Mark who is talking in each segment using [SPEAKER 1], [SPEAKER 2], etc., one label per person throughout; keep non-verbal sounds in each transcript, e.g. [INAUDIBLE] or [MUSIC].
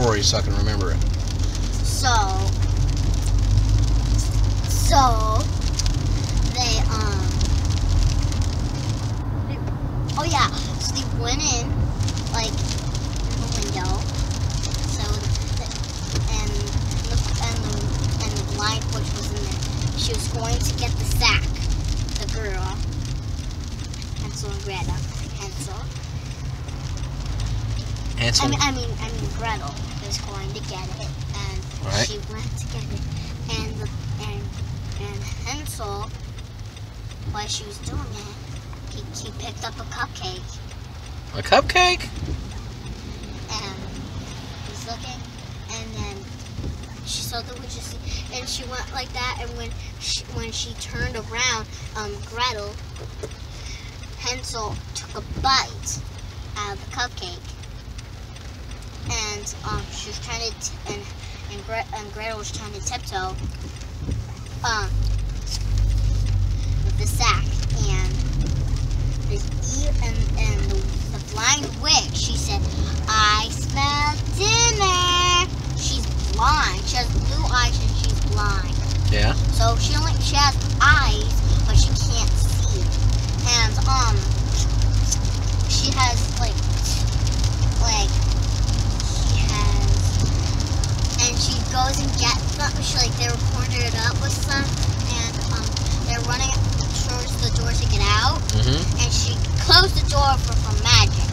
[SPEAKER 1] story so I can remember
[SPEAKER 2] pencil took a bite out of the cupcake. And um, she was trying to, and, and, Gre and Gretel was trying to tiptoe um, with the sack. And the, and, and the, the blind witch, she said, I smell dinner. She's blind. She has blue eyes and she's blind.
[SPEAKER 1] Yeah.
[SPEAKER 2] So she only she has eyes, but she can't and um, she has like, like, she has, and she goes and gets them. She like they were cornered up with some, and um, they're running towards the door to get out,
[SPEAKER 1] mm -hmm.
[SPEAKER 2] and she closed the door for from magic,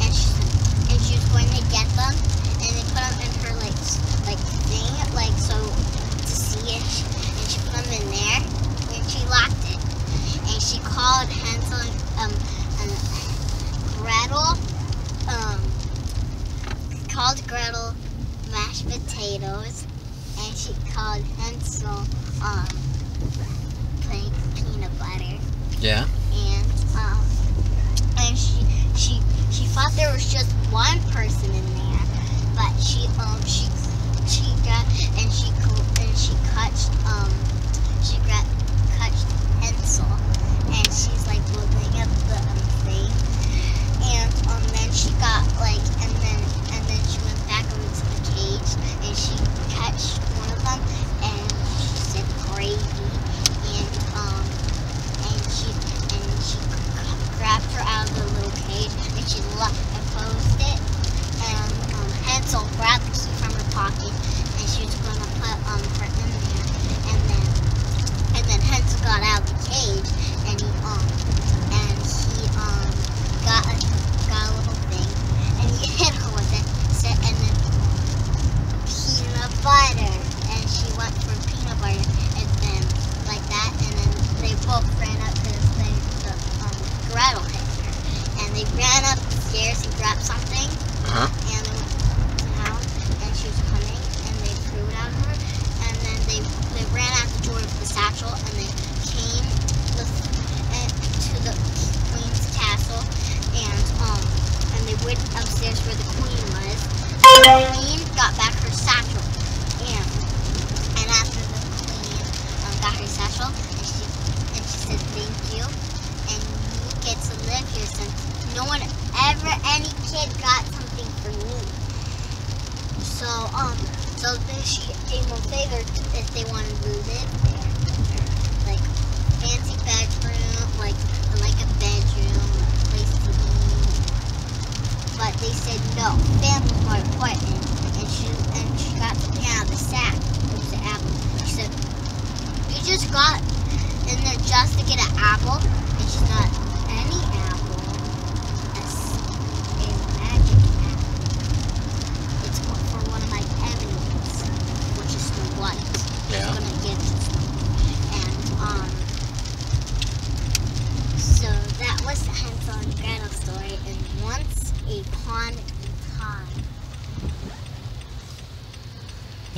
[SPEAKER 2] and she and she was going to get them, and they put them in her like like thing like so to see it, and she put them in there, and she locked and she called Hansel and, um, and Gretel, um, called Gretel mashed potatoes, and she called Hansel um, peanut butter.
[SPEAKER 1] Yeah.
[SPEAKER 2] And um, and she she she thought there was just one person in there, but she um she she got and she and she cut um she got cut Hansel and she's like building up the um, thing. And um, then she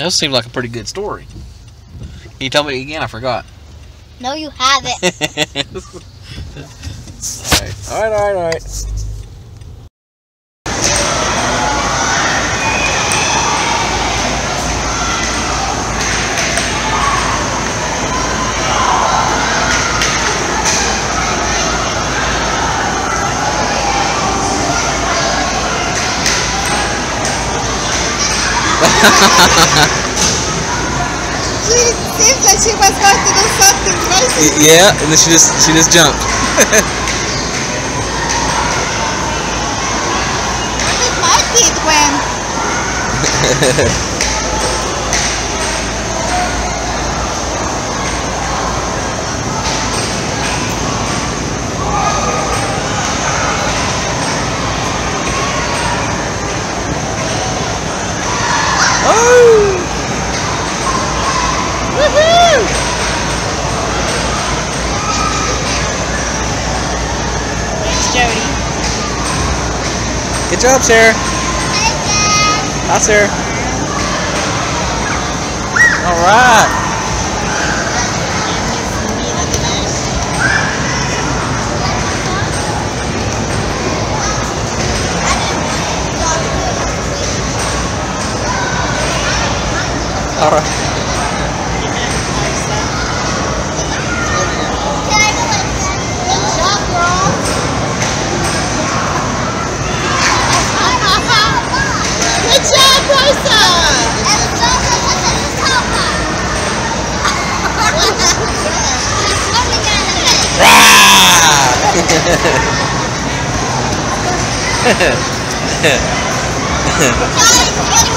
[SPEAKER 2] That
[SPEAKER 1] seemed like a pretty good story. Can you tell me again? I forgot.
[SPEAKER 2] No, you haven't. [LAUGHS]
[SPEAKER 1] all right, all right, all right.
[SPEAKER 3] She seems like she was going to do something crazy.
[SPEAKER 1] yeah, and then she just she just jumped.
[SPEAKER 3] Where did my kid went?
[SPEAKER 1] oh!
[SPEAKER 3] Woohoo! There's Jody.
[SPEAKER 1] Good job, Sarah. Hi, Sarah. All right. All right.
[SPEAKER 3] フフフ。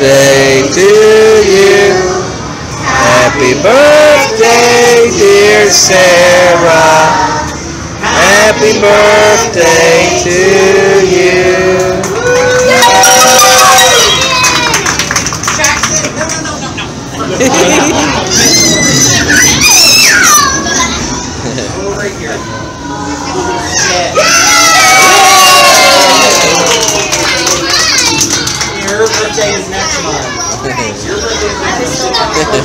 [SPEAKER 1] Birthday to you. Happy birthday, dear Sarah. Happy birthday to you.
[SPEAKER 2] Your [LAUGHS]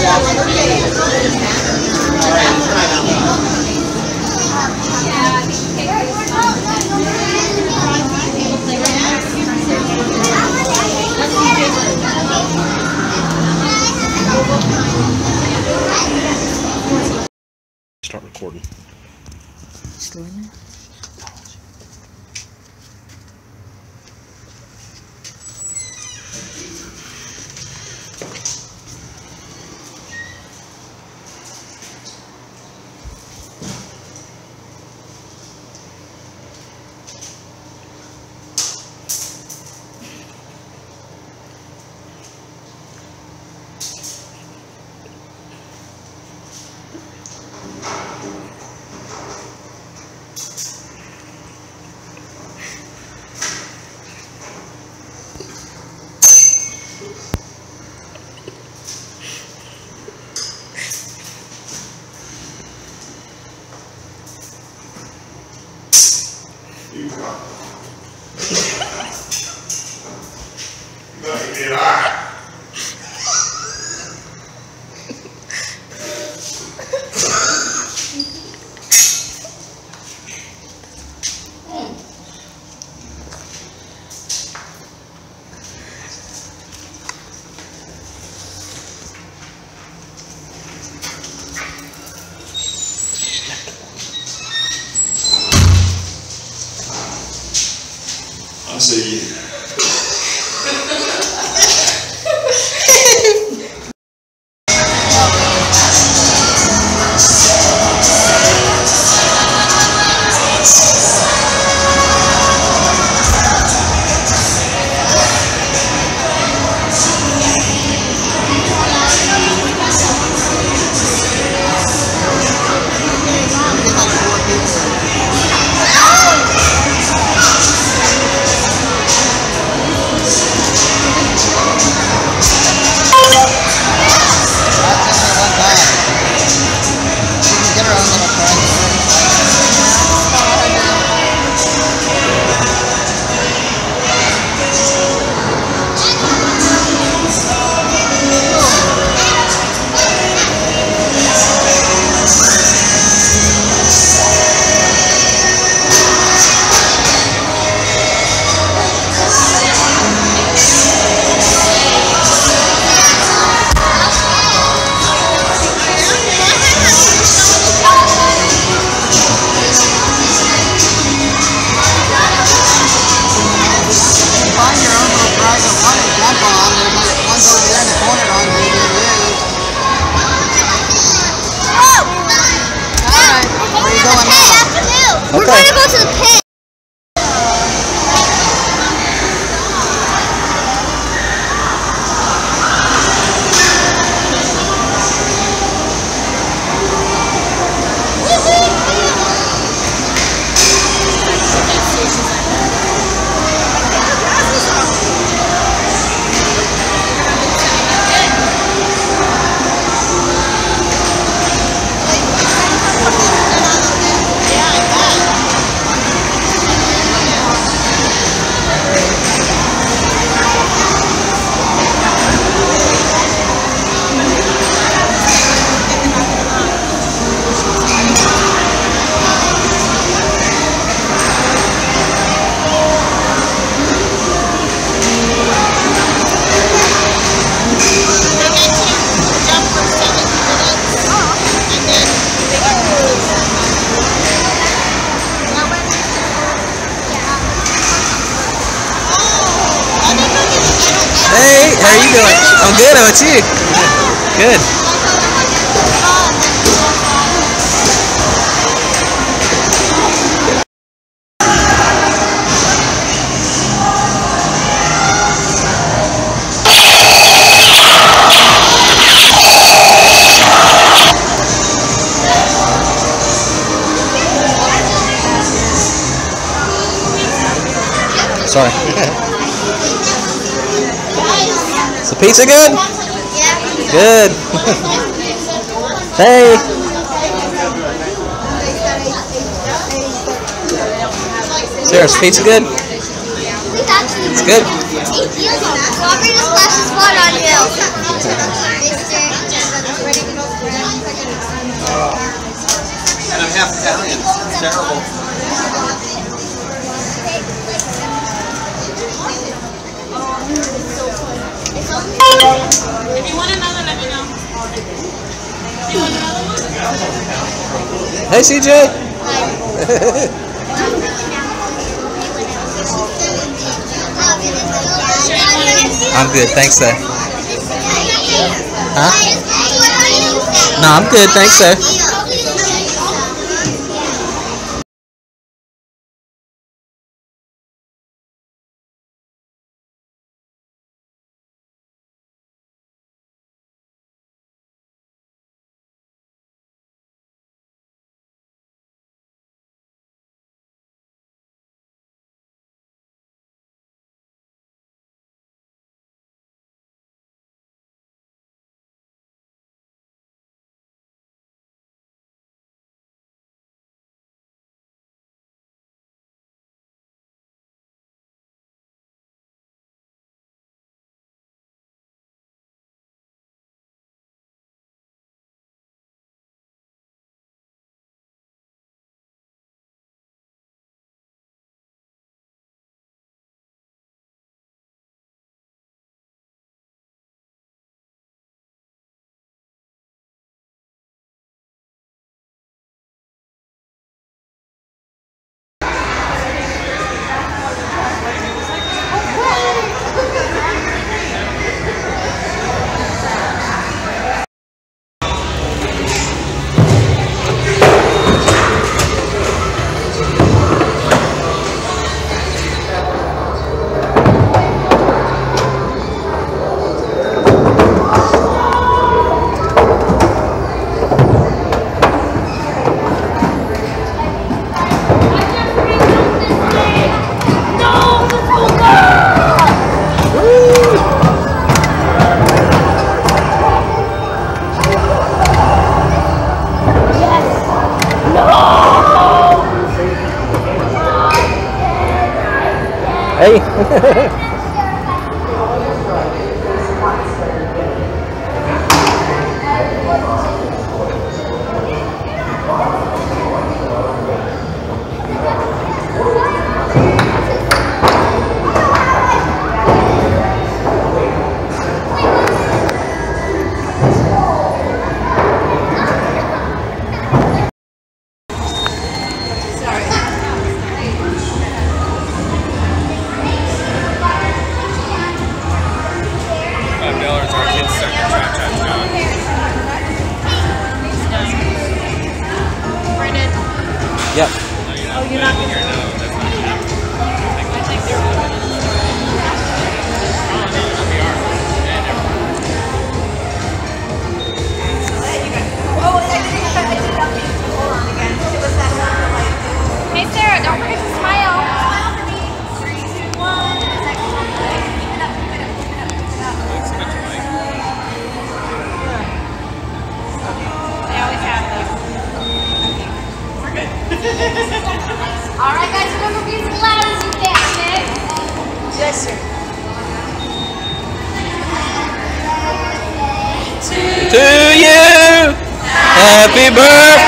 [SPEAKER 1] Start
[SPEAKER 2] about you? Good. Pizza good? Good. [LAUGHS] hey. Sarah, is pizza good? It's good. Hey, CJ. [LAUGHS] I'm good. Thanks, sir. Huh? No, I'm good. Thanks, sir.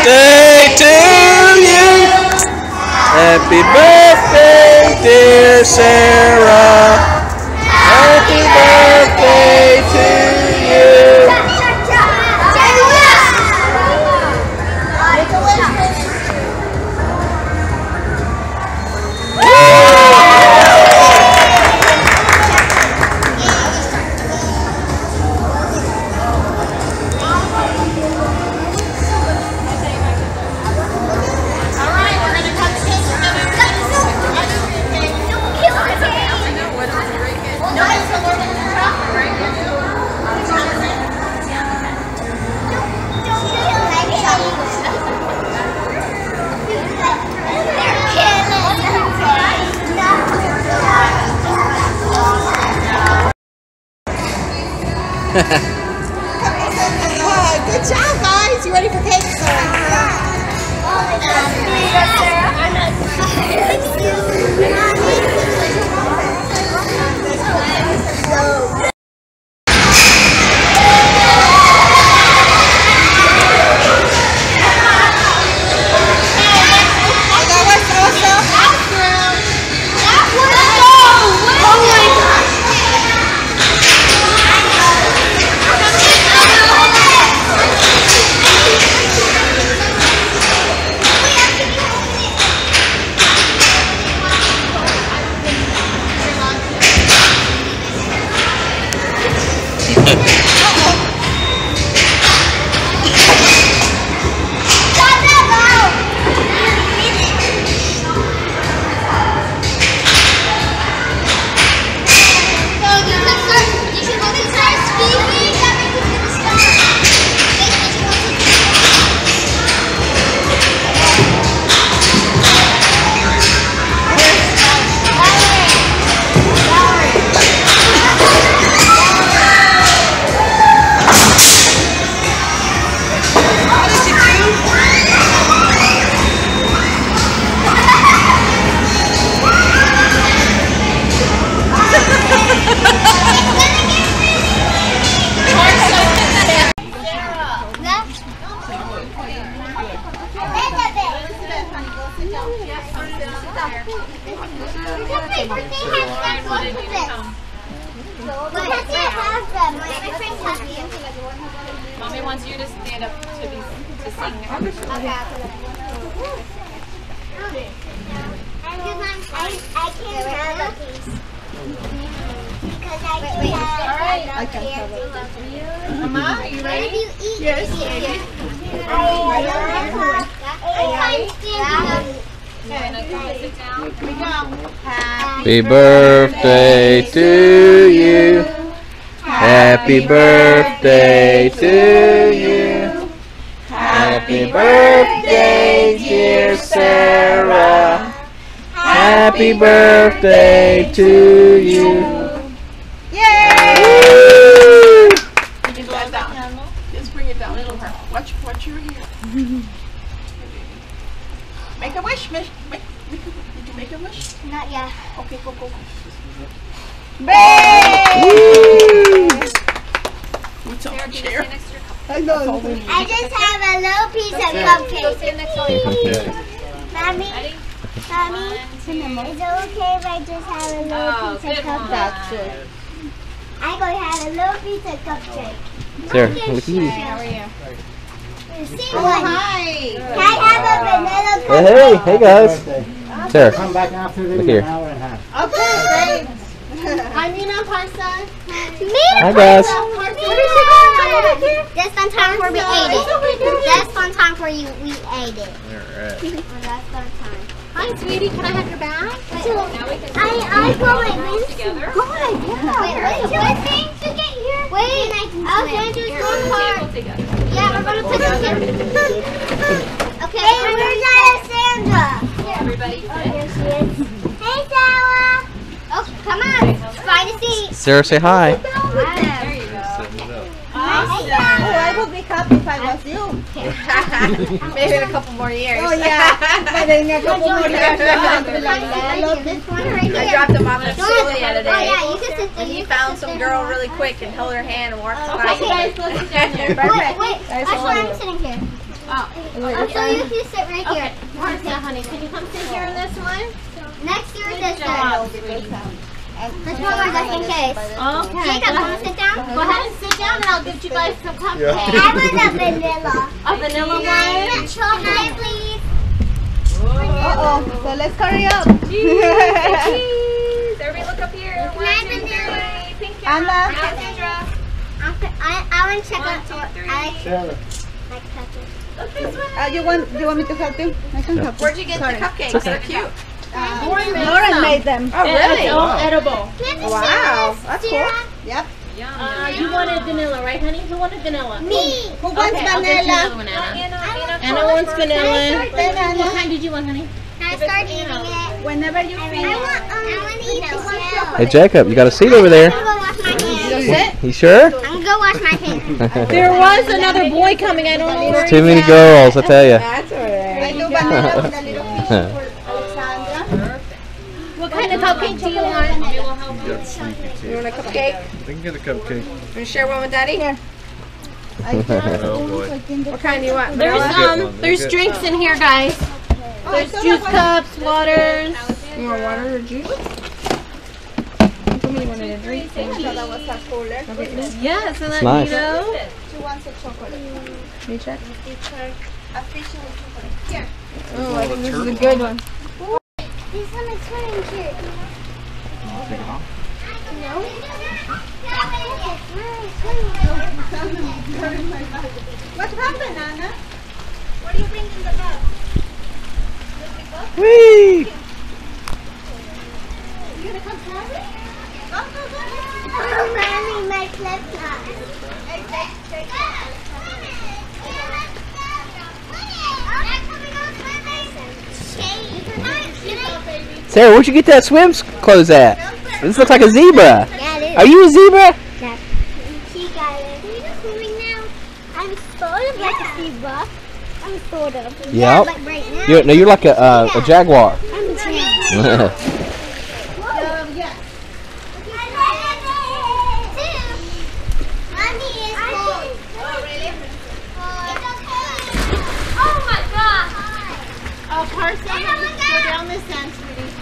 [SPEAKER 3] Birthday to you. Happy birthday, dear Sarah. Happy birthday to you.
[SPEAKER 4] Mommy wants you to stand up to be to sing.
[SPEAKER 5] I, I can't have a piece. Because I can have I can have
[SPEAKER 6] Mama, are you
[SPEAKER 5] What if
[SPEAKER 6] ready?
[SPEAKER 5] you eat
[SPEAKER 6] Yes,
[SPEAKER 5] it?
[SPEAKER 6] baby.
[SPEAKER 5] I don't
[SPEAKER 6] Here we go.
[SPEAKER 3] Happy birthday to you. Happy birthday to you. Happy birthday, dear Sarah. Happy birthday to you.
[SPEAKER 6] Yay! You can let down. Just bring it down. Watch, watch your ear. Make a wish, Miss. Make, make did you make a wish?
[SPEAKER 5] Not yet.
[SPEAKER 6] Okay, go, go, go. Babe! What's on the chair?
[SPEAKER 5] I know. I just have a little piece of cupcake. Mommy, mommy, is it okay if I just have a little piece of cupcake? I'm going to have a little piece of cupcake.
[SPEAKER 3] Sarah, look at you.
[SPEAKER 5] How are you? See one.
[SPEAKER 6] Hi!
[SPEAKER 5] Can I have a vanilla
[SPEAKER 3] Hey,
[SPEAKER 5] cupcake?
[SPEAKER 3] hey, hey guys. Sarah,
[SPEAKER 7] Come back after the
[SPEAKER 3] Look here.
[SPEAKER 7] an hour and a half.
[SPEAKER 6] Okay, great. I'm Mina Parsa.
[SPEAKER 3] hi guys.
[SPEAKER 5] What is she going on? That's fun time for we ate it. Oh that's fun time for you. We ate it.
[SPEAKER 3] Alright. [LAUGHS]
[SPEAKER 5] Oh, that's fun time. Hi, sweetie. Can I have your bag?
[SPEAKER 3] Now we
[SPEAKER 5] I I brought my wings
[SPEAKER 3] together.
[SPEAKER 5] Good. Yeah. Wait, wait, what thing to get here? Wait, I was going to do
[SPEAKER 3] We're
[SPEAKER 5] one
[SPEAKER 3] on the
[SPEAKER 5] part.
[SPEAKER 3] table together.
[SPEAKER 5] Yeah, we're gonna put this here. Okay. Hey, where's Alexandra?
[SPEAKER 3] Everybody
[SPEAKER 5] Oh, here she is. Hey, Sarah. Oh, come on. Find a seat.
[SPEAKER 1] Sarah, say hi. hi.
[SPEAKER 3] There you go.
[SPEAKER 5] Hey,
[SPEAKER 8] Oh, I would be happy if I was you. [LAUGHS]
[SPEAKER 2] Maybe in a couple more years.
[SPEAKER 8] Oh, yeah. But in a couple more years, I'm gonna be like,
[SPEAKER 5] I love this one right here.
[SPEAKER 2] I dropped him off at the other
[SPEAKER 5] Oh,
[SPEAKER 2] day.
[SPEAKER 5] yeah, you can sit there.
[SPEAKER 2] And he
[SPEAKER 5] You
[SPEAKER 2] found some girl really quick and held her hand and walked oh,
[SPEAKER 5] Okay,
[SPEAKER 2] past
[SPEAKER 5] guys, [LAUGHS]
[SPEAKER 2] her.
[SPEAKER 5] let's sit here. Wait, wait. Actually, I'm sitting here.
[SPEAKER 3] Oh.
[SPEAKER 5] Oh, so you can sit right here.
[SPEAKER 3] Martha, honey, can you come sit here in this one?
[SPEAKER 5] Next year, this one. This one more just in case.
[SPEAKER 3] Okay.
[SPEAKER 5] Jacob, want to sit down?
[SPEAKER 3] Go ahead and sit down and I'll give you guys some cupcakes.
[SPEAKER 5] I want a vanilla.
[SPEAKER 3] A vanilla one?
[SPEAKER 5] Nine chocolate, please.
[SPEAKER 8] Uh-oh. So let's hurry up.
[SPEAKER 3] Cheese! Everybody look up here. One,
[SPEAKER 5] Nine
[SPEAKER 3] two,
[SPEAKER 5] vanilla.
[SPEAKER 3] three. Pink
[SPEAKER 8] Anna.
[SPEAKER 3] Alexandra.
[SPEAKER 5] I, I want to check
[SPEAKER 3] One,
[SPEAKER 5] out
[SPEAKER 3] two, three.
[SPEAKER 5] I
[SPEAKER 7] Sarah.
[SPEAKER 5] like pepper.
[SPEAKER 3] Look this way.
[SPEAKER 8] Uh, you want you want me to help you? I can help you.
[SPEAKER 2] Where'd you get the cupcakes? They're cute.
[SPEAKER 3] Lauren made
[SPEAKER 8] Lauren
[SPEAKER 3] some.
[SPEAKER 8] made them.
[SPEAKER 2] Oh, really?
[SPEAKER 3] It's all edible.
[SPEAKER 2] Wow, that's cool.
[SPEAKER 8] Yep.
[SPEAKER 3] Uh, you wanted vanilla, right, honey? Who wanted vanilla?
[SPEAKER 5] Me.
[SPEAKER 8] Who wants
[SPEAKER 3] Okay, I'll get you another
[SPEAKER 8] vanilla?
[SPEAKER 3] one, Anna.
[SPEAKER 5] I want
[SPEAKER 3] Anna wants vanilla.
[SPEAKER 8] Banana.
[SPEAKER 3] What kind did you want, honey?
[SPEAKER 5] Can I start eating it?
[SPEAKER 8] Whenever you
[SPEAKER 5] I
[SPEAKER 8] feel.
[SPEAKER 5] want, um, I want to eat the shell.
[SPEAKER 1] Hey, Jacob, you got a seat over there.
[SPEAKER 5] I'm gonna go wash my hands.
[SPEAKER 1] You sure?
[SPEAKER 5] I'm gonna go wash my hands.
[SPEAKER 3] There was another boy [LAUGHS] coming. I don't know where
[SPEAKER 1] Too many girls, I tell you.
[SPEAKER 2] That's alright. [LAUGHS]
[SPEAKER 3] cupcake do you want?
[SPEAKER 2] You want a cupcake?
[SPEAKER 9] We can get a cupcake.
[SPEAKER 2] Want to share one with Daddy?
[SPEAKER 8] Here. [LAUGHS]
[SPEAKER 9] Oh boy.
[SPEAKER 2] What kind do you want?
[SPEAKER 3] There's
[SPEAKER 2] Vanilla?
[SPEAKER 3] um, there's drinks in here, guys. There's juice cups, waters.
[SPEAKER 2] You want water or juice? You told me you wanted a drink.
[SPEAKER 8] I thought that was a cooler.
[SPEAKER 3] Yes, and
[SPEAKER 1] It's nice.
[SPEAKER 8] She wants a chocolate.
[SPEAKER 2] You check.
[SPEAKER 8] A fish with chocolate. Here.
[SPEAKER 2] Oh, I think this is a good one.
[SPEAKER 5] This one is swimming cute. No?
[SPEAKER 8] What happened, Anna? What do you bring in the bag?
[SPEAKER 1] Whee!
[SPEAKER 8] You gonna come carry? Go, go, go.
[SPEAKER 5] I'm wearing my flip-flops.
[SPEAKER 1] Sarah, where'd you get that swim clothes at? This looks like a zebra.
[SPEAKER 5] Yeah, it is.
[SPEAKER 1] Are you a zebra?
[SPEAKER 5] She got it. now. I'm sort of like a zebra. I'm sort of. Yeah,
[SPEAKER 1] Yep.
[SPEAKER 5] right now.
[SPEAKER 1] You're, no, you're like a, uh, a jaguar.
[SPEAKER 5] I'm tan. Mommy [LAUGHS] is cold. Oh, really? It's okay. Oh my god.
[SPEAKER 3] Oh, Parsley, go down this end, sweetie.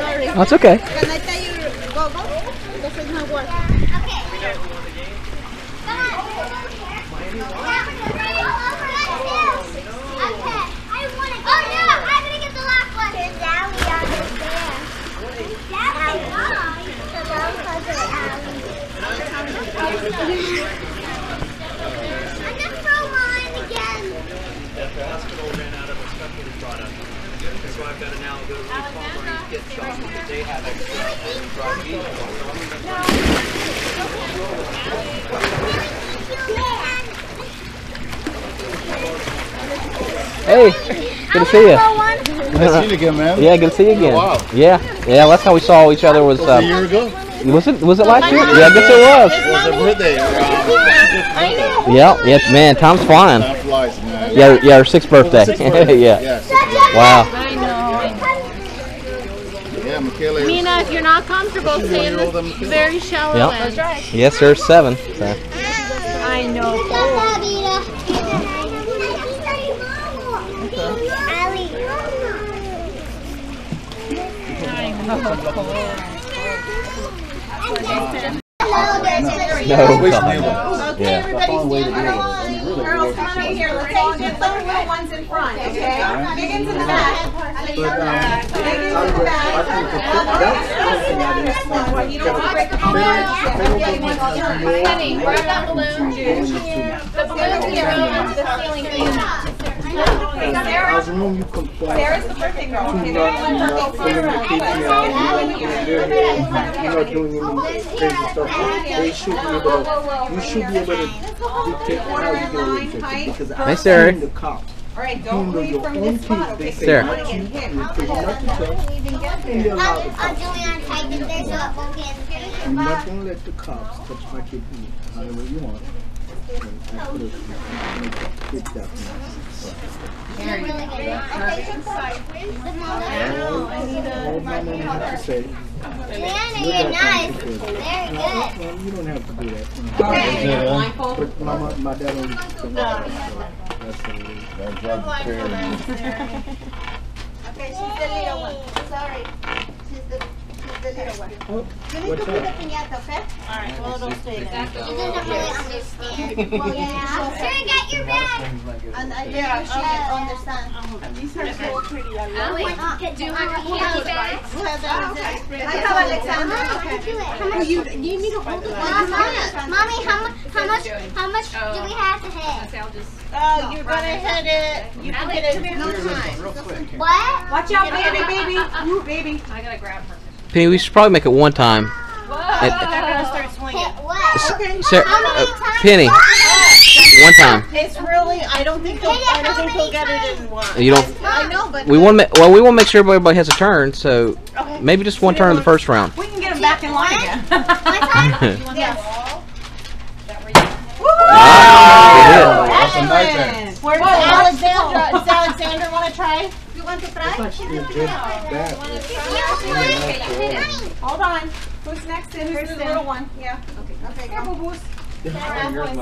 [SPEAKER 8] Sorry.
[SPEAKER 1] Oh, okay.
[SPEAKER 8] Can I tell you go go? This is not work.
[SPEAKER 4] The hospital ran out of its cupcake product. So I've got to now go to the Walmart and get some because they have extra dried beef.
[SPEAKER 1] Hey, good to see you.
[SPEAKER 9] Nice to see you again, man.
[SPEAKER 1] Yeah, good to see you again.
[SPEAKER 9] Wow.
[SPEAKER 1] Yeah, yeah. Last time we saw each other was
[SPEAKER 9] it a
[SPEAKER 1] uh,
[SPEAKER 9] year ago?
[SPEAKER 1] Was it was it last year? Yeah, I guess it was.
[SPEAKER 9] Was it birthday? Uh,
[SPEAKER 1] Yeah, yeah. Man, time's flying.
[SPEAKER 9] Time flies, man.
[SPEAKER 1] Yeah, yeah. Her sixth [LAUGHS] birthday. yeah.
[SPEAKER 9] Yes.
[SPEAKER 1] Wow.
[SPEAKER 3] I know.
[SPEAKER 9] Yeah, Michaela.
[SPEAKER 3] Mina,
[SPEAKER 4] if you're not comfortable, stay in the very shallow
[SPEAKER 1] Yep.
[SPEAKER 4] end.
[SPEAKER 1] Yes, there's seven. So.
[SPEAKER 4] I know.
[SPEAKER 1] No. Yeah.
[SPEAKER 3] Girls, come on over here. Let's all get the little ones in front, okay? In the back. In the back. The
[SPEAKER 4] Penny, grab that balloon. The go into the ceiling.
[SPEAKER 7] As a mom, you comply.
[SPEAKER 3] Sarah's the birthday girl. Okay, they're all in
[SPEAKER 7] Not
[SPEAKER 3] birthday
[SPEAKER 7] putting the
[SPEAKER 3] Sarah.
[SPEAKER 7] kids out. You're not doing any crazy stuff. They should be able to, you should be able to dictate how you get away it. Because
[SPEAKER 1] Hey,
[SPEAKER 7] I've
[SPEAKER 1] Sarah.
[SPEAKER 7] seen the cops.
[SPEAKER 3] All right, don't
[SPEAKER 7] though
[SPEAKER 3] leave
[SPEAKER 7] your
[SPEAKER 3] from
[SPEAKER 7] own
[SPEAKER 3] this spot,
[SPEAKER 7] kids, they
[SPEAKER 3] okay?
[SPEAKER 7] say
[SPEAKER 1] Sarah.
[SPEAKER 7] not to, and for you not to touch, and allow the
[SPEAKER 2] I'm
[SPEAKER 7] cops.
[SPEAKER 2] doing on type it there so it won't get
[SPEAKER 7] You're not gonna let the cops touch my kid however you want. And I put it, make that
[SPEAKER 2] really good. Okay, took sideways.
[SPEAKER 7] All my mom had to say,
[SPEAKER 2] Leanna, you're nice. Very good.
[SPEAKER 7] well, you don't have to do that.
[SPEAKER 3] Okay, blindfold.
[SPEAKER 7] My, my dad only told me that, so that's the way.
[SPEAKER 2] Okay, she's the little one. Sorry. She's the, she's the little one.
[SPEAKER 7] Oh,
[SPEAKER 2] You need to put the
[SPEAKER 7] up?
[SPEAKER 2] piñata, okay?
[SPEAKER 3] Alright, well, it'll stay there.
[SPEAKER 2] She doesn't really understand. [LAUGHS] Well, yeah. Sarah, get your bag. And I yeah, she understands.
[SPEAKER 3] Oh, these are so pretty. I
[SPEAKER 2] Oh, wait. Do you have candy bags?
[SPEAKER 3] Who has that?
[SPEAKER 2] I have Alexander. How much? You, you need to hold it. Mommy, how much? How much? How much do oh. we have to hit?
[SPEAKER 3] Oh, you're gonna hit it. You can get it in no time.
[SPEAKER 2] What?
[SPEAKER 3] Watch out, baby, baby. Ooh, baby.
[SPEAKER 4] I gotta grab her.
[SPEAKER 1] Penny, we should probably make it one time.
[SPEAKER 4] Whoa.
[SPEAKER 1] And-
[SPEAKER 3] They're start swinging.
[SPEAKER 2] Hit what?
[SPEAKER 3] Okay.
[SPEAKER 1] Sarah,
[SPEAKER 2] How many
[SPEAKER 1] uh,
[SPEAKER 2] times?
[SPEAKER 1] Penny, one time.
[SPEAKER 3] It's really. I don't think. He'll,
[SPEAKER 2] Hit
[SPEAKER 3] I don't think he'll get it in one.
[SPEAKER 1] You don't.
[SPEAKER 3] I know, but
[SPEAKER 1] We want to. Well, we want to make sure everybody has a turn. So maybe just one turn in the first round.
[SPEAKER 3] we can get him back in line again.
[SPEAKER 2] One [LAUGHS] [LAUGHS] time?
[SPEAKER 3] yes.
[SPEAKER 7] That's a nightmare.
[SPEAKER 3] Where's Alexandra? Does Alexandra want to try?
[SPEAKER 2] You want to try?
[SPEAKER 7] That's actually a good bat.
[SPEAKER 3] Hold on. Who's next? In? Who's the little one? Yeah. Okay. Okay. Go, boo boos.
[SPEAKER 7] Yours might work in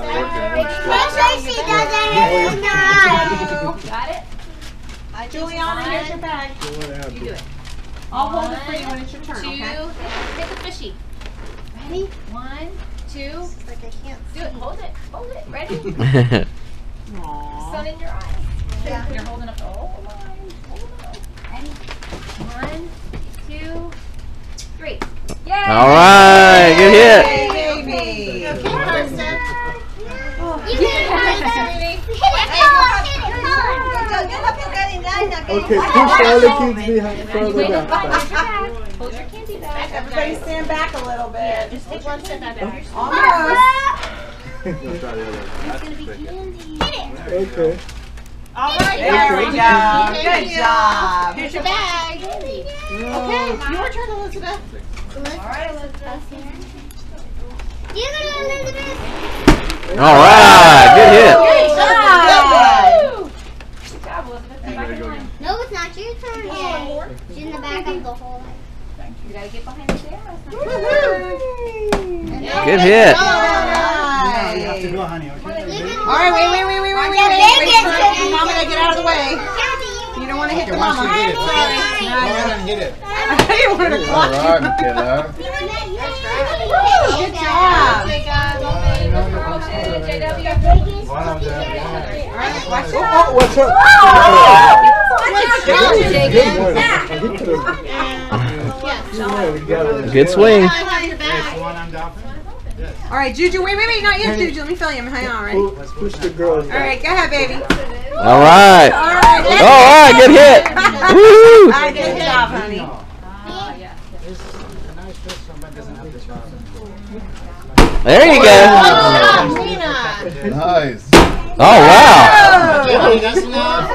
[SPEAKER 2] Make sure she doesn't hit the knife.
[SPEAKER 4] Got it?
[SPEAKER 3] Juliana, here's your bag.
[SPEAKER 7] You wanna have
[SPEAKER 4] You do it.
[SPEAKER 3] I'll hold it for you when it's your turn.
[SPEAKER 4] Two.
[SPEAKER 3] Okay.
[SPEAKER 4] Hit, hit the fishy. Ready? One, two.
[SPEAKER 2] Like I can't.
[SPEAKER 4] Do it. Hold it. Hold it. Ready?
[SPEAKER 3] Aww. [LAUGHS]
[SPEAKER 4] Sun in your eyes.
[SPEAKER 2] Yeah.
[SPEAKER 4] You're holding up the whole line. Hold it up. Ready? One, two, three. Yay!
[SPEAKER 1] All right, good hit.
[SPEAKER 3] Hey, baby.
[SPEAKER 2] Come on, son. You can have it. Hit it, come on, hit it, come on.
[SPEAKER 7] Okay, push all the kids behind further
[SPEAKER 4] hold
[SPEAKER 7] back.
[SPEAKER 4] your. Hold your candy bag.
[SPEAKER 3] Everybody stand back a little bit. Just
[SPEAKER 4] Hold one step back.
[SPEAKER 3] Almost. [LAUGHS]
[SPEAKER 7] Okay.
[SPEAKER 3] All right. There we go.
[SPEAKER 2] Thank
[SPEAKER 3] Good
[SPEAKER 2] you.
[SPEAKER 3] job.
[SPEAKER 2] Here's your bag.
[SPEAKER 3] Okay, your turn, Elizabeth. All right, Elizabeth.
[SPEAKER 2] You go, Elizabeth.
[SPEAKER 1] All right, good hit.
[SPEAKER 3] Good job.
[SPEAKER 4] Good job, Elizabeth. Get back in line.
[SPEAKER 2] No, it's not your turn yet. She's in the back of the hole.
[SPEAKER 4] You gotta get behind the camera.
[SPEAKER 1] Good hit.
[SPEAKER 3] All
[SPEAKER 7] You have to go, honey, okay?
[SPEAKER 3] All right, wait, wait, wait, wait, wait, wait,
[SPEAKER 2] Yeah,
[SPEAKER 3] wait.
[SPEAKER 2] big
[SPEAKER 3] Wait for
[SPEAKER 2] is-
[SPEAKER 3] the mama to get out of the way. You don't want to hit the mama.
[SPEAKER 7] Once you get it,
[SPEAKER 3] Sorry.
[SPEAKER 7] Go
[SPEAKER 3] No, I
[SPEAKER 7] ahead
[SPEAKER 3] know.
[SPEAKER 7] and hit it.
[SPEAKER 3] I didn't want to block you.
[SPEAKER 7] Alright, Michaela.
[SPEAKER 3] Good job.
[SPEAKER 7] One of them.
[SPEAKER 3] All right, watch
[SPEAKER 7] Oh,
[SPEAKER 3] out.
[SPEAKER 7] oh, what's up?
[SPEAKER 3] Watch
[SPEAKER 7] Good one. I hit the- Yeah, we got it.
[SPEAKER 1] Good swing.
[SPEAKER 3] All right, Juju, wait, wait, wait, not yet, Juju. Let me feel you. Hang on, ready? All
[SPEAKER 7] Push push the girls back.
[SPEAKER 3] right, go ahead, baby.
[SPEAKER 1] All right.
[SPEAKER 3] All right.
[SPEAKER 1] All right. good hit. Woo! [LAUGHS]
[SPEAKER 3] All right, good job, honey.
[SPEAKER 1] There you go.
[SPEAKER 3] Oh,
[SPEAKER 7] Nice.
[SPEAKER 1] Oh wow. [LAUGHS]
[SPEAKER 3] Oh.
[SPEAKER 7] That's enough.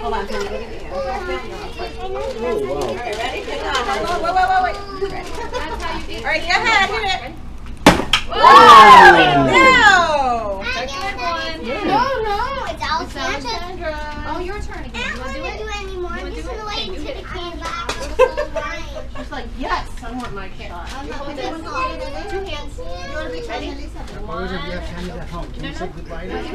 [SPEAKER 3] Hold on. All right, ready? Hang on. Hold on. Wait, wait, wait, wait. Ready? All right, go ahead. Hit it.
[SPEAKER 4] Whoa!
[SPEAKER 3] No.
[SPEAKER 2] No, no, it's Alexandra.
[SPEAKER 4] Oh, your turn again.
[SPEAKER 2] I don't
[SPEAKER 4] wanna do it?
[SPEAKER 2] do it anymore.
[SPEAKER 4] You wanna do
[SPEAKER 2] This get the candy [LAUGHS] out.
[SPEAKER 3] She's like, yes, I want my shot. I'm not going candy.
[SPEAKER 4] Two hands. You want to be Ready?
[SPEAKER 7] What if you have candy at home? Can you say goodbye to them?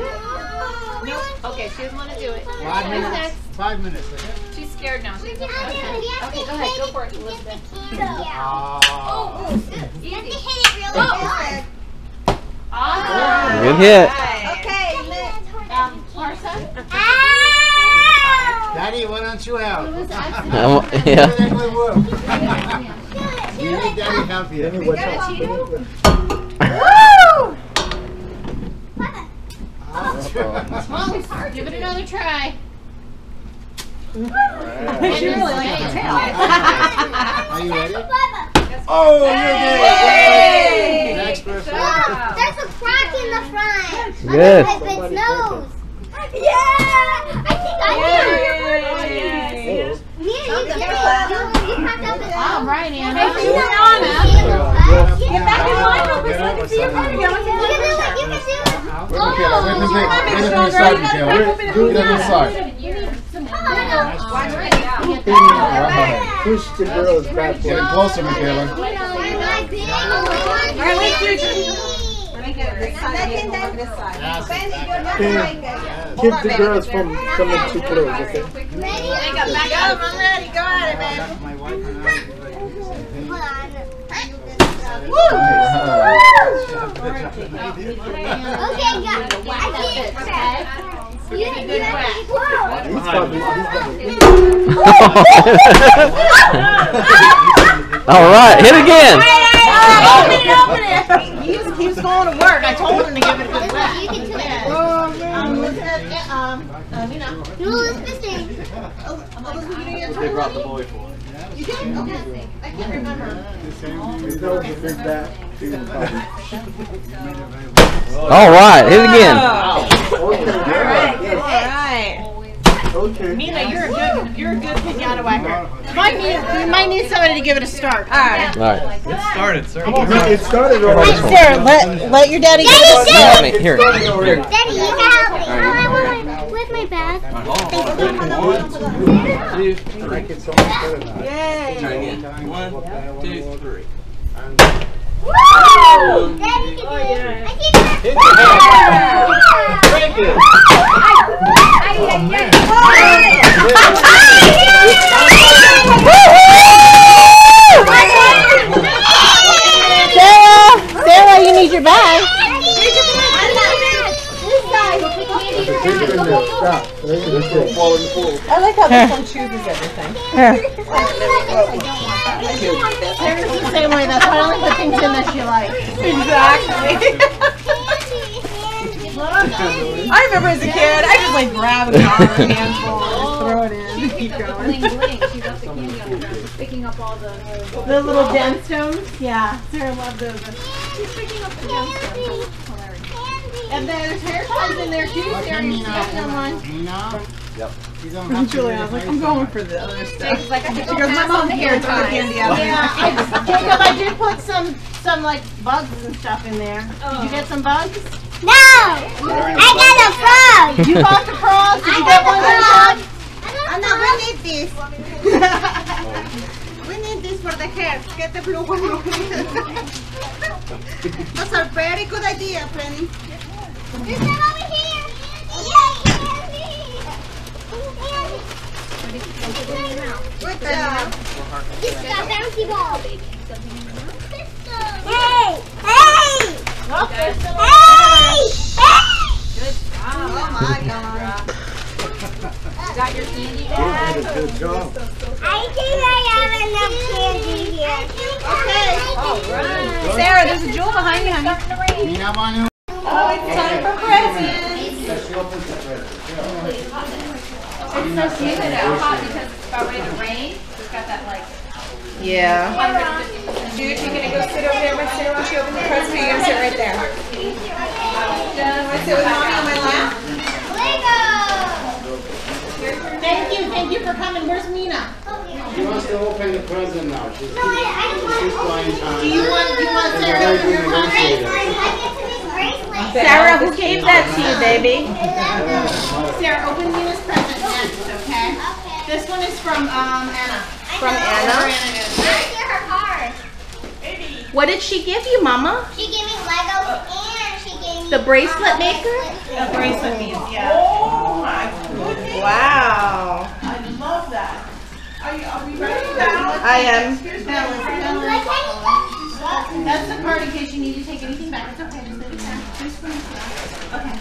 [SPEAKER 4] Nope. Okay, she doesn't want to do it.
[SPEAKER 7] Five minutes. Five minutes. Okay.
[SPEAKER 4] She's scared now. She's okay. Okay, go ahead. Go for it, Elizabeth.
[SPEAKER 7] Ah.
[SPEAKER 4] Easy.
[SPEAKER 2] Hit it really good.
[SPEAKER 4] Awesome.
[SPEAKER 1] Good hit.
[SPEAKER 3] Okay, next.
[SPEAKER 4] Um, Larsa?
[SPEAKER 2] Ow!
[SPEAKER 7] Daddy, why don't you help?
[SPEAKER 4] Who was [LAUGHS] excellent.
[SPEAKER 1] Yeah.
[SPEAKER 7] Everything will work. You need daddy help here.
[SPEAKER 4] Give it another try.
[SPEAKER 3] She really likes the tail.
[SPEAKER 7] Are you ready? [LAUGHS] Oh, you did
[SPEAKER 3] Yay!
[SPEAKER 7] it. Next person.
[SPEAKER 2] There's a crack in the front.
[SPEAKER 1] Good.
[SPEAKER 2] Under Pippin's nose. Yeah! I think I did.
[SPEAKER 3] Yay!
[SPEAKER 2] Mia, you can do it. You, you cracked up his
[SPEAKER 4] All
[SPEAKER 2] nose.
[SPEAKER 4] right, Anna.
[SPEAKER 3] Hey, she's an honor.
[SPEAKER 2] Get
[SPEAKER 3] Get back in line real quick so I can see your photo.
[SPEAKER 2] You can do it. You can do it.
[SPEAKER 7] Wait, side, Michaela. Wait, do it on this side.
[SPEAKER 4] You need some
[SPEAKER 2] Come on, go.
[SPEAKER 7] Push the girls back. Getting closer, Michaela.
[SPEAKER 2] All
[SPEAKER 3] Alright, wait, Juju. This yeah, over this side.
[SPEAKER 7] Keep the girls from coming too close, okay?
[SPEAKER 2] Ready?
[SPEAKER 3] Back up, I'm ready. Go at it, man.
[SPEAKER 7] My wife and I.
[SPEAKER 2] Hold. Okay, guys. I can't crack. You, you have to whoa.
[SPEAKER 7] He's probably, he's probably.
[SPEAKER 1] All right, hit again.
[SPEAKER 3] Open it, open it. He was, he going to work. I told him to give it a good whack.
[SPEAKER 2] You can do it.
[SPEAKER 3] Yeah. Um, Elizabeth, you know.
[SPEAKER 2] You Elizabeth sing.
[SPEAKER 5] They brought the boy for it.
[SPEAKER 3] You did? Okay. I can't remember.
[SPEAKER 7] He's always a big bat. He was probably-
[SPEAKER 1] All right, hit again.
[SPEAKER 7] Okay,
[SPEAKER 3] All right.
[SPEAKER 7] Okay.
[SPEAKER 3] Mina, you're a good, you're a good pinata whacker. Might need, we might need somebody to give it a start. All right.
[SPEAKER 1] All right.
[SPEAKER 5] It started, sir.
[SPEAKER 7] It started already.
[SPEAKER 3] Sarah, let, let your daddy give it a
[SPEAKER 2] Daddy,
[SPEAKER 3] start.
[SPEAKER 1] Here, here.
[SPEAKER 2] Daddy, you can help me. Oh, I want my, with my bag.
[SPEAKER 7] I can so much better now.
[SPEAKER 3] Yay.
[SPEAKER 5] Try again. One, two, three.
[SPEAKER 2] Woo! Daddy can oh, do it. I can do it.
[SPEAKER 7] Hit your head. Break it.
[SPEAKER 3] Sarah, Sarah, you need your bag.
[SPEAKER 7] Take it in there. Stop. Let's go. Fall in the pool.
[SPEAKER 3] I like how this one chooses everything. Sarah's the same way. That's why I only put things in that she likes. Exactly. I remember as a kid, I just like grab a car, handful, and throw it in, keep going.
[SPEAKER 4] Bling bling. She got the candy on the ground. Picking up all the.
[SPEAKER 3] The little gemstones, yeah, Sarah loved those.
[SPEAKER 4] She's picking up the gemstones. That's hilarious.
[SPEAKER 3] And there's hair ties in there too, Sarah, you're standing on one.
[SPEAKER 7] Nina? Yep. You don't have to
[SPEAKER 3] Julie, I
[SPEAKER 7] raise
[SPEAKER 3] was like,
[SPEAKER 7] the
[SPEAKER 3] I'm going for the other stuff.
[SPEAKER 4] Jake's like, I think
[SPEAKER 3] She
[SPEAKER 4] I'll
[SPEAKER 3] goes, my mom
[SPEAKER 4] on the
[SPEAKER 3] can't
[SPEAKER 4] hair
[SPEAKER 3] the
[SPEAKER 4] ties.
[SPEAKER 3] candy out. Yeah, I, [LAUGHS] Jacob, I did put some, some like bugs and stuff in there. Did you oh. get some bugs?
[SPEAKER 2] No! I got a frog!
[SPEAKER 3] You got the frogs? Did
[SPEAKER 2] I
[SPEAKER 3] you
[SPEAKER 2] got
[SPEAKER 3] get one of
[SPEAKER 2] frog!
[SPEAKER 3] those?
[SPEAKER 2] I know, we need this. [LAUGHS]
[SPEAKER 3] We need this for the hair. Get the blue one. [LAUGHS] That's a very good idea, Franny.
[SPEAKER 2] There's over here.
[SPEAKER 3] Good
[SPEAKER 2] a ball. Hey! Hey! Hey! Hey!
[SPEAKER 3] Oh my god.
[SPEAKER 4] Got your candy?
[SPEAKER 7] Good job.
[SPEAKER 2] I think I have enough candy here.
[SPEAKER 3] Okay. Sarah, there's a jewel behind you, honey. Oh, it's time for presents.
[SPEAKER 7] She opens the present.
[SPEAKER 4] It's so humid out hot because it's about ready to rain. It's got that like
[SPEAKER 3] Yeah. Dude, you're gonna go sit over there with Sarah when she opens the present. You're gonna sit right there. Wanna sit with mommy on my lap?
[SPEAKER 2] Lego!
[SPEAKER 3] Thank you, thank you for coming. Where's Mina?
[SPEAKER 7] She wants to open the present now. She's,
[SPEAKER 2] No, I, I
[SPEAKER 7] she's
[SPEAKER 2] want
[SPEAKER 7] buying time.
[SPEAKER 3] Do you want, do you want Sarah to open
[SPEAKER 7] doing
[SPEAKER 3] your present?
[SPEAKER 2] I get to this bracelet.
[SPEAKER 10] Sarah, who gave that to you, baby?
[SPEAKER 3] Sarah, open Nina's present next, okay? This one is from um, Anna.
[SPEAKER 10] From
[SPEAKER 3] Whatever
[SPEAKER 10] Anna.
[SPEAKER 3] Anna is.
[SPEAKER 2] Her card.
[SPEAKER 10] What did she give you, Mama?
[SPEAKER 2] She gave me Legos and she gave me
[SPEAKER 10] The bracelet maker?
[SPEAKER 3] The bracelet piece, yeah.
[SPEAKER 10] Oh my goodness. Wow.
[SPEAKER 3] I love that. Are you, are we ready now?
[SPEAKER 10] I am.
[SPEAKER 3] Here's Bella's. Bella's. That's the card in case you need to take anything back. It's okay, just leave it there. Just put it there. Okay.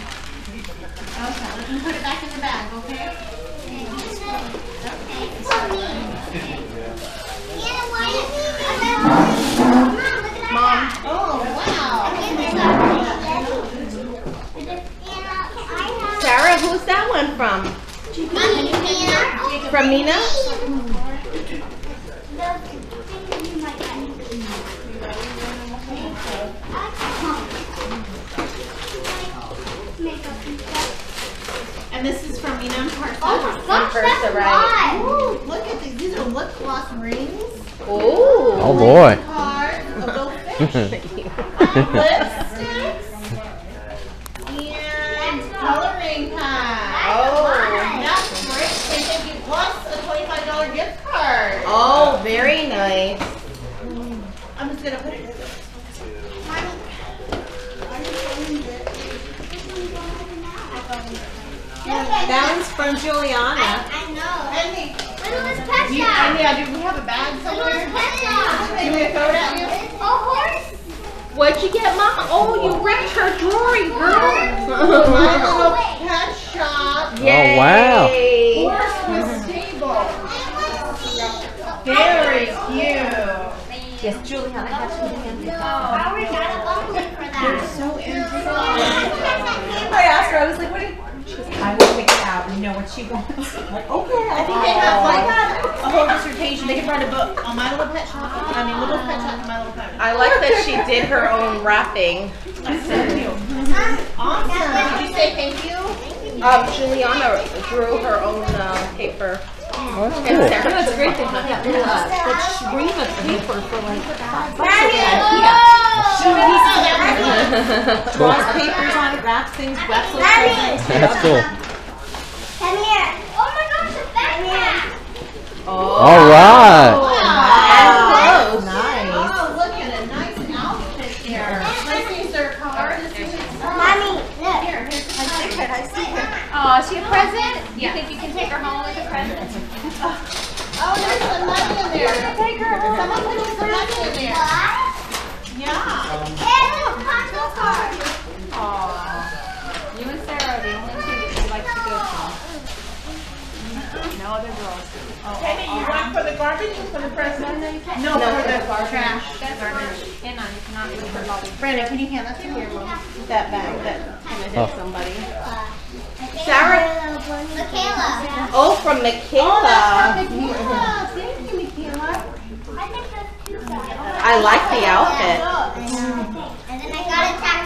[SPEAKER 3] Okay, let me put it back in the bag, okay?
[SPEAKER 2] Mom.
[SPEAKER 3] Oh, wow.
[SPEAKER 10] Sarah, who's that one from? From Mina?
[SPEAKER 3] And this is from Mina and Parker.
[SPEAKER 2] Oh my gosh,
[SPEAKER 10] First
[SPEAKER 2] that's
[SPEAKER 10] arrival.
[SPEAKER 2] a lot.
[SPEAKER 3] Ooh, look at these. These are lip gloss rings.
[SPEAKER 10] Oh.
[SPEAKER 1] Oh boy.
[SPEAKER 3] Cards, a little fish. [LAUGHS] Lipsticks.
[SPEAKER 10] From Juliana.
[SPEAKER 2] I know.
[SPEAKER 3] Andy,
[SPEAKER 2] Look at this pet
[SPEAKER 3] you,
[SPEAKER 2] shop.
[SPEAKER 3] Andy, uh, do we have a bag somewhere?
[SPEAKER 2] this pet shop.
[SPEAKER 3] Do you want to throw it at you?
[SPEAKER 2] A horse.
[SPEAKER 10] What'd you get, Mama? Oh, you ripped her drawing,
[SPEAKER 3] My
[SPEAKER 10] girl.
[SPEAKER 3] little pet shop. Yay.
[SPEAKER 1] Oh, wow.
[SPEAKER 10] Yay.
[SPEAKER 3] Horse with stable. Very cute.
[SPEAKER 10] Yes, Juliana has to be
[SPEAKER 2] I already got a bumble for that.
[SPEAKER 3] So interesting.
[SPEAKER 10] I asked her, I was like, what do you? She goes, I will pick it out. Know what she wants. I'm [LAUGHS] like, okay.
[SPEAKER 3] I think they have like a whole dissertation. They could write a book on My Little Pet Shop. I mean, Little Pet Shop and My Little Pet.
[SPEAKER 10] I like that she did her own wrapping.
[SPEAKER 3] Thank you. Awesome. Did you say thank you?
[SPEAKER 10] Um, Juliana drew her own uh, paper.
[SPEAKER 1] Oh, that's
[SPEAKER 10] And
[SPEAKER 1] cool.
[SPEAKER 10] Sarah, that's great to have that little, uh, that stream of paper for like five bucks. Draws papers on it, wraps things, wraps little presents.
[SPEAKER 1] That's cool.
[SPEAKER 2] Come here. Oh my gosh, a backpack.
[SPEAKER 1] All oh, right.
[SPEAKER 10] And clothes.
[SPEAKER 3] Oh, look at a nice outfit here. Let's see, sir, card.
[SPEAKER 2] Mommy, look.
[SPEAKER 3] Here, here's I see it. I see it.
[SPEAKER 4] Oh, is she a present? You think you can take her home as a present?
[SPEAKER 3] Oh, there's some money in there.
[SPEAKER 4] Take her home.
[SPEAKER 3] Someone put some money in there.
[SPEAKER 2] What?
[SPEAKER 3] Yeah.
[SPEAKER 2] It's a puzzle card.
[SPEAKER 4] Aw. You and Sarah are the only two that she likes to go to. No other girls.
[SPEAKER 3] Penny, you want for the garbage or for the present? No, for the trash.
[SPEAKER 4] That's for Anna. You cannot leave her body.
[SPEAKER 3] Brandon, can you hand that to me? That bag that kind of
[SPEAKER 1] Oh.
[SPEAKER 3] hit somebody.
[SPEAKER 10] Sarah?
[SPEAKER 2] Michaela.
[SPEAKER 10] Oh, from
[SPEAKER 3] Oh,
[SPEAKER 10] Michaela.
[SPEAKER 3] that's from Michaela. Thank you, Michaela.
[SPEAKER 2] I think that's cute.
[SPEAKER 10] I like the outfit.
[SPEAKER 2] And then I got a tattoo with it.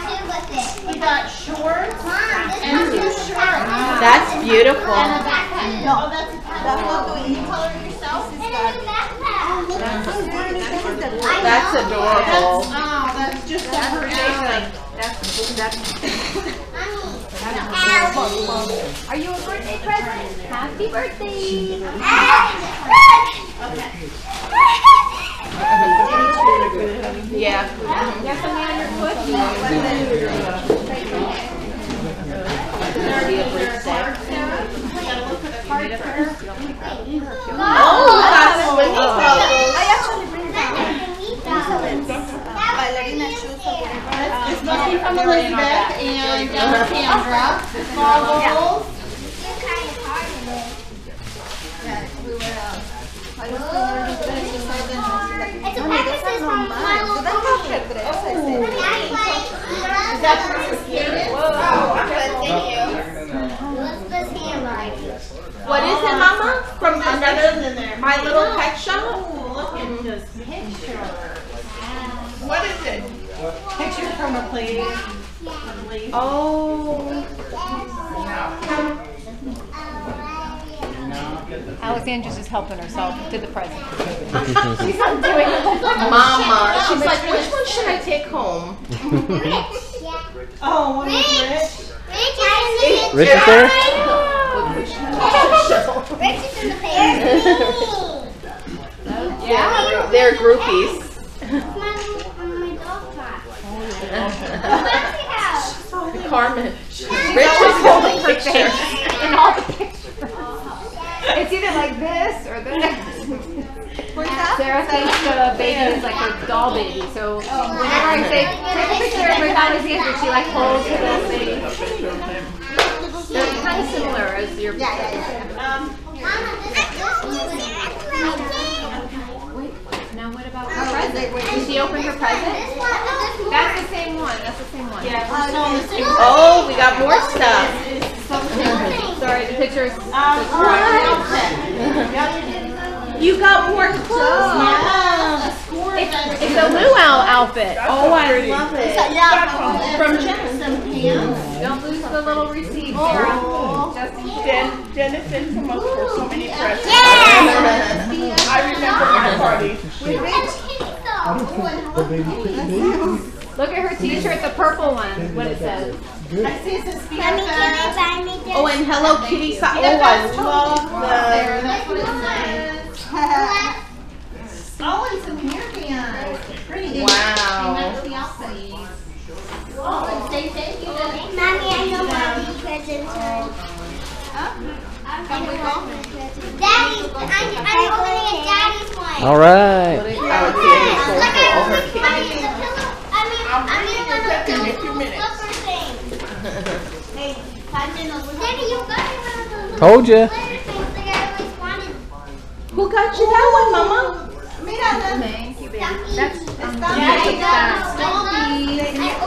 [SPEAKER 3] We got shorts
[SPEAKER 2] Mom,
[SPEAKER 3] and two
[SPEAKER 2] be
[SPEAKER 3] shirts.
[SPEAKER 10] That's beautiful.
[SPEAKER 3] And a backpack. No, that's a tattoo. You color it yourself?
[SPEAKER 2] And a new backpack.
[SPEAKER 10] That's adorable.
[SPEAKER 3] Oh, that's just a birthday [LAUGHS]
[SPEAKER 4] Are you a birthday present? Happy birthday. [LAUGHS] [LAUGHS]
[SPEAKER 10] Yeah. Oh, that's swimming goggles.
[SPEAKER 2] I actually bring
[SPEAKER 3] It's mostly from Elizabeth and uh, Sandra. Goggles.
[SPEAKER 2] It's a package that's from my little pony.
[SPEAKER 3] Is that for Kaden?
[SPEAKER 2] Elizabeth's handwriting.
[SPEAKER 10] What is it, Mama? From another
[SPEAKER 3] in there.
[SPEAKER 10] My Little Pet Shop?
[SPEAKER 3] Oh, look at this picture. What is it? Picture from a place.
[SPEAKER 10] Oh.
[SPEAKER 4] Alexandra's just helping herself to the present. [LAUGHS]
[SPEAKER 10] Mama. She's like, which one should I take home? [LAUGHS]
[SPEAKER 3] Oh, one was Rich.
[SPEAKER 1] Rich is there?
[SPEAKER 2] Rich is in the picture.
[SPEAKER 10] Yeah, they're groupies.
[SPEAKER 2] my dog pot. [LAUGHS]
[SPEAKER 10] Carmen. Rich is holding her face in all the pictures.
[SPEAKER 8] It's either like this or this.
[SPEAKER 4] Sarah thinks the baby is like a doll baby, so whenever I say take a picture of her Alexander, she like holds her little baby. They're kind of similar as your. Yeah, yeah, yeah. Um, Now what about her present? Did she open her present? That's the same one. That's the same one.
[SPEAKER 3] Yeah, we're still on the same.
[SPEAKER 10] Oh, we got more stuff.
[SPEAKER 4] Sorry, the pictures.
[SPEAKER 10] Um, you got more clothes.
[SPEAKER 3] Yeah.
[SPEAKER 4] It's, it's a luau outfit.
[SPEAKER 10] Oh, I love it.
[SPEAKER 3] Yeah, from Jen. Some pants.
[SPEAKER 4] Don't lose the little receipt, Sarah. Just in.
[SPEAKER 6] Jen, Jen has been from us for so many presents. Yeah. I remember my party.
[SPEAKER 7] we The baby baby.
[SPEAKER 4] Look at her t-shirt, the purple one, what it says.
[SPEAKER 3] I see it says
[SPEAKER 2] Mommy, can I buy me this?
[SPEAKER 10] Oh, and Hello Kitty. So- oh, I love
[SPEAKER 3] There,
[SPEAKER 10] the.
[SPEAKER 3] that's what it says. Oh, and some hairband. Pretty.
[SPEAKER 10] Wow.
[SPEAKER 3] They match the outfit. Oh, and say thank you.
[SPEAKER 2] Mommy, I know Mommy's presents are.
[SPEAKER 3] Can we go?
[SPEAKER 2] Daddy's, I'm, I'm opening a daddy's one.
[SPEAKER 1] All right.
[SPEAKER 10] Alexander's going
[SPEAKER 2] Look
[SPEAKER 10] for all
[SPEAKER 2] at
[SPEAKER 10] her
[SPEAKER 2] Mommy,
[SPEAKER 10] candy.
[SPEAKER 2] the pillow. I mean, I mean,
[SPEAKER 6] in a few minutes.
[SPEAKER 2] flipper thing. Hey, Daddy, you got me one of those.
[SPEAKER 1] Told ya.
[SPEAKER 2] glitter things that I always wanted.
[SPEAKER 10] Who got you that one, Mama?
[SPEAKER 3] Mira,
[SPEAKER 4] Thank you, baby. That's
[SPEAKER 2] Stuffy.
[SPEAKER 4] Jacob's bag.
[SPEAKER 2] I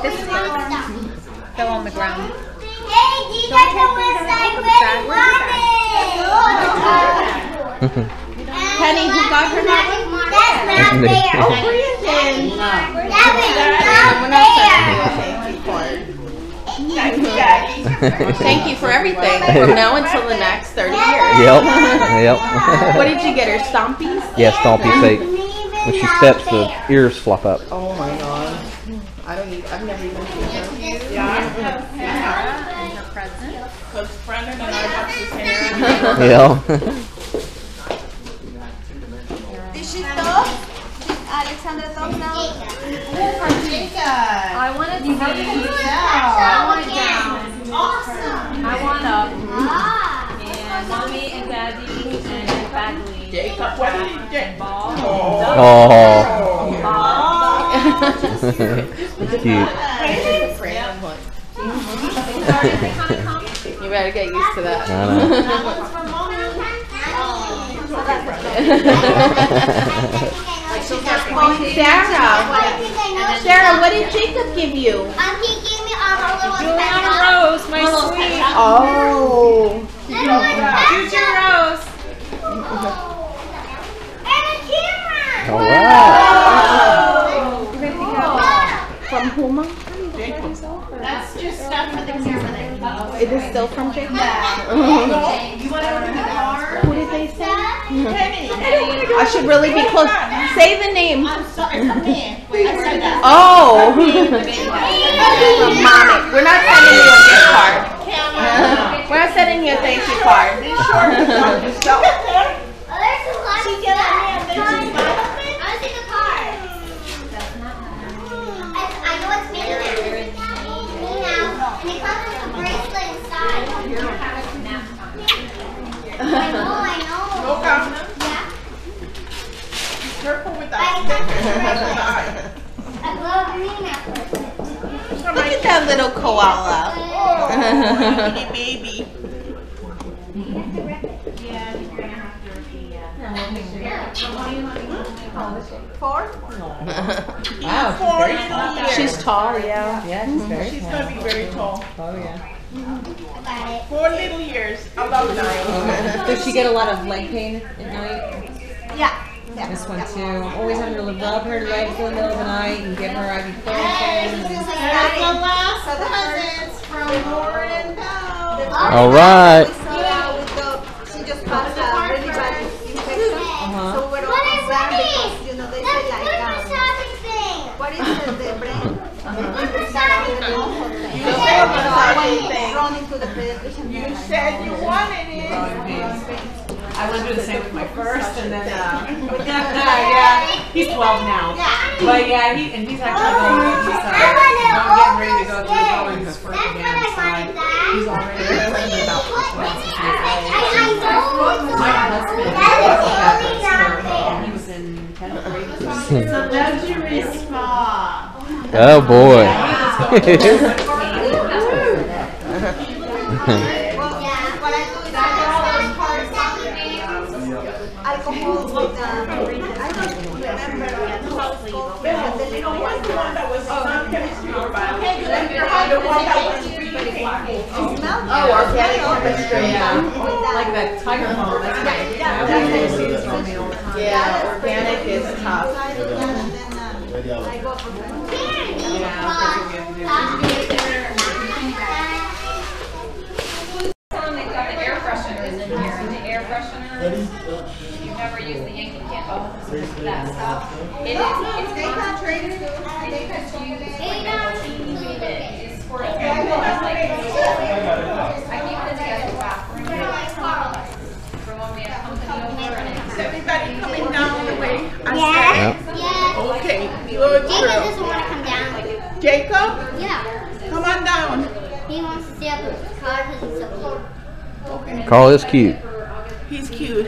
[SPEAKER 4] This
[SPEAKER 2] wanted stuffy.
[SPEAKER 4] fell on the ground.
[SPEAKER 2] Hey, you guys know what I really wanted? [LAUGHS]
[SPEAKER 10] Penny, who got her that
[SPEAKER 2] one? That's not fair.
[SPEAKER 10] Oh, Brandon.
[SPEAKER 2] That was not fair.
[SPEAKER 10] Thank you for.
[SPEAKER 6] Thank you, Daddy.
[SPEAKER 10] Thank you for everything from now until the next 30 years.
[SPEAKER 1] Yep. Yep. [LAUGHS]
[SPEAKER 10] What did you get her? Stompies?
[SPEAKER 1] yeah, Stompy say when she steps, the ears flop up.
[SPEAKER 10] Oh my god. I don't need, I've never even seen her.
[SPEAKER 6] Yeah.
[SPEAKER 4] And her present.
[SPEAKER 6] Because Brandon and I watched his [LAUGHS] hair.
[SPEAKER 1] Yeah. [LAUGHS]
[SPEAKER 4] I want it to be.
[SPEAKER 2] I
[SPEAKER 4] want down.
[SPEAKER 3] Awesome.
[SPEAKER 4] I want up.
[SPEAKER 2] Ah.
[SPEAKER 4] And mommy and daddy and Bagley.
[SPEAKER 6] Jacob, what did he get?
[SPEAKER 4] Ball.
[SPEAKER 1] Oh.
[SPEAKER 4] Ball.
[SPEAKER 1] Cute.
[SPEAKER 10] Brandon, what?
[SPEAKER 4] Sorry, they kinda come.
[SPEAKER 10] You better get used to that.
[SPEAKER 1] I know.
[SPEAKER 3] That one's for mommy. [LAUGHS]
[SPEAKER 10] Sarah, Sarah, what did Jacob give you?
[SPEAKER 2] Um, he gave me um, a little
[SPEAKER 4] Juliana
[SPEAKER 2] special.
[SPEAKER 4] Rose, my sweet.
[SPEAKER 10] Oh.
[SPEAKER 2] Little
[SPEAKER 4] Juju
[SPEAKER 2] special.
[SPEAKER 4] Rose.
[SPEAKER 2] And a camera.
[SPEAKER 1] All right.
[SPEAKER 10] From Puma?
[SPEAKER 3] That's just stuff for the camera there.
[SPEAKER 10] It is still from Jacob? [LAUGHS]
[SPEAKER 3] You want to open the car?
[SPEAKER 10] Who did they say? I should really be close. Say the name.
[SPEAKER 3] I'm sorry, for me. Wait, I said that.
[SPEAKER 10] Oh. From mommy. [LAUGHS] We're not sending you a gift card. We're not sending you a thank you card.
[SPEAKER 6] Be sure [LAUGHS] [LAUGHS] to talk yourself.
[SPEAKER 2] Oh, there's a lot of stuff. I see the card. I, I know it's me now. Me now. And it comes with a bracelet inside. I know, I know.
[SPEAKER 6] No problem.
[SPEAKER 2] Yeah.
[SPEAKER 6] Careful with
[SPEAKER 2] I
[SPEAKER 6] that.
[SPEAKER 2] I love me now.
[SPEAKER 10] Look at that little koala.
[SPEAKER 6] Kitty oh. [LAUGHS] baby. Four little years.
[SPEAKER 10] She's tall, yeah.
[SPEAKER 6] Yeah, She's gonna be very tall.
[SPEAKER 2] Oh, Got it.
[SPEAKER 6] Four little years. I love nine.
[SPEAKER 11] Does she get a lot of leg pain at night?
[SPEAKER 3] Yeah.
[SPEAKER 11] This one too. Always having to rub her legs in the middle of the night and give her ibuprofen.
[SPEAKER 3] That's the last presents from Lauren and Belle.
[SPEAKER 1] All right.
[SPEAKER 8] Sarah with the, she just passed a really bad infection. So we're all concerned because, you know, they say like, um, what is the brand?
[SPEAKER 2] Christmas shopping thing.
[SPEAKER 8] The
[SPEAKER 10] Thrown into the presentation.
[SPEAKER 6] You said you wanted it.
[SPEAKER 11] I went through the same with my first, and then, uh, [LAUGHS] yeah, he's 12 now. But yeah, he, and he's actually going, he's, uh, not getting ready to go through college his first again, so like, he's already thinking about what he wants to do. My husband. got this for, he was in 10th grade.
[SPEAKER 6] So how'd you respond?
[SPEAKER 1] Oh boy. [LAUGHS] [LAUGHS]
[SPEAKER 10] Alcohol with, uh, I don't remember.
[SPEAKER 6] The one that was not chemistry or biology. The one that was really painful.
[SPEAKER 11] Oh, organic chemistry, yeah. Like that tiger mom, that's great. I wish they see this on me all the time.
[SPEAKER 6] Yeah, organic is tough.
[SPEAKER 10] I go for
[SPEAKER 4] They've got the air fresheners in here, and the air fresheners, you've never used the Yankee Candle, that stuff. It is, it's concentrated, it's just used like a teeny bit, it's for, it's like, I keep it in the other bathroom. For when we have company over and
[SPEAKER 6] Is
[SPEAKER 4] it's.
[SPEAKER 6] everybody coming down the way? I
[SPEAKER 2] Yes.
[SPEAKER 6] Said?
[SPEAKER 2] Yes.
[SPEAKER 6] Okay, good
[SPEAKER 2] Jacob
[SPEAKER 6] girl.
[SPEAKER 2] doesn't want to come down.
[SPEAKER 6] Jacob,
[SPEAKER 2] Yeah.
[SPEAKER 6] come on down.
[SPEAKER 2] He wants to stay up with the car because he's so cute.
[SPEAKER 1] Carl is cute.
[SPEAKER 6] He's cute.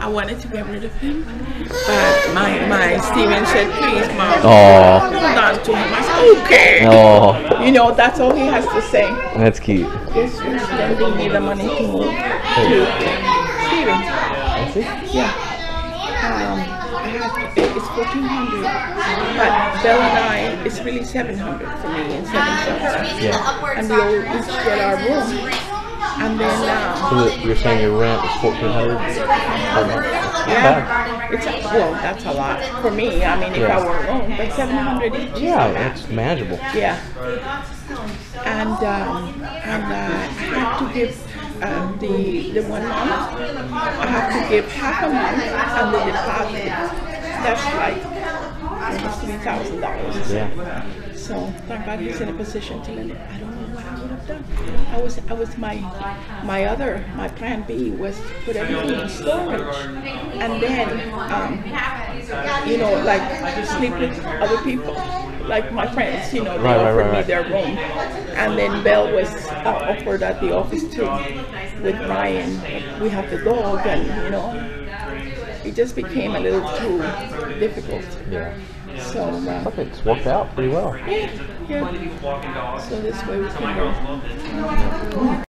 [SPEAKER 6] I wanted to get rid of him, but my my Steven said, "Please, mom,
[SPEAKER 1] Aw.
[SPEAKER 6] hold on to him." I said, "Okay."
[SPEAKER 1] Oh,
[SPEAKER 6] You know, that's all he has to say.
[SPEAKER 1] that's cute.
[SPEAKER 6] This was lending me the money to move to Steven. Yeah. Um, I have, it's fourteen hundred, but Belle and I, it's really seven hundred for me and seven thousand.
[SPEAKER 1] Yeah.
[SPEAKER 6] And we'll each get our room. And then,
[SPEAKER 1] So that you're saying your rent is fourteen hundred per
[SPEAKER 6] yeah, it's, a- well, that's a lot for me. I mean, if I were alone, but seven hundred each.
[SPEAKER 1] Yeah, that's manageable.
[SPEAKER 6] Yeah. And um, and uh, I have to give um, the the one month. I have to give half a month and the deposit. That's like almost three thousand dollars.
[SPEAKER 1] Yeah.
[SPEAKER 6] So thank God he's in a position to lend it. I don't know what I would have done. I was I was my my other my plan B was to put everything in storage and then um, you know like sleep with other people like my friends you know they
[SPEAKER 1] Right, right,
[SPEAKER 6] offered
[SPEAKER 1] right,
[SPEAKER 6] me their room and then Belle was uh, offered at the office too with Ryan. We have the dog and you know it just became a little too difficult.
[SPEAKER 1] Yeah.
[SPEAKER 6] So uh,
[SPEAKER 1] I think it's worked out pretty well.
[SPEAKER 6] yeah, yeah. So this way we can go.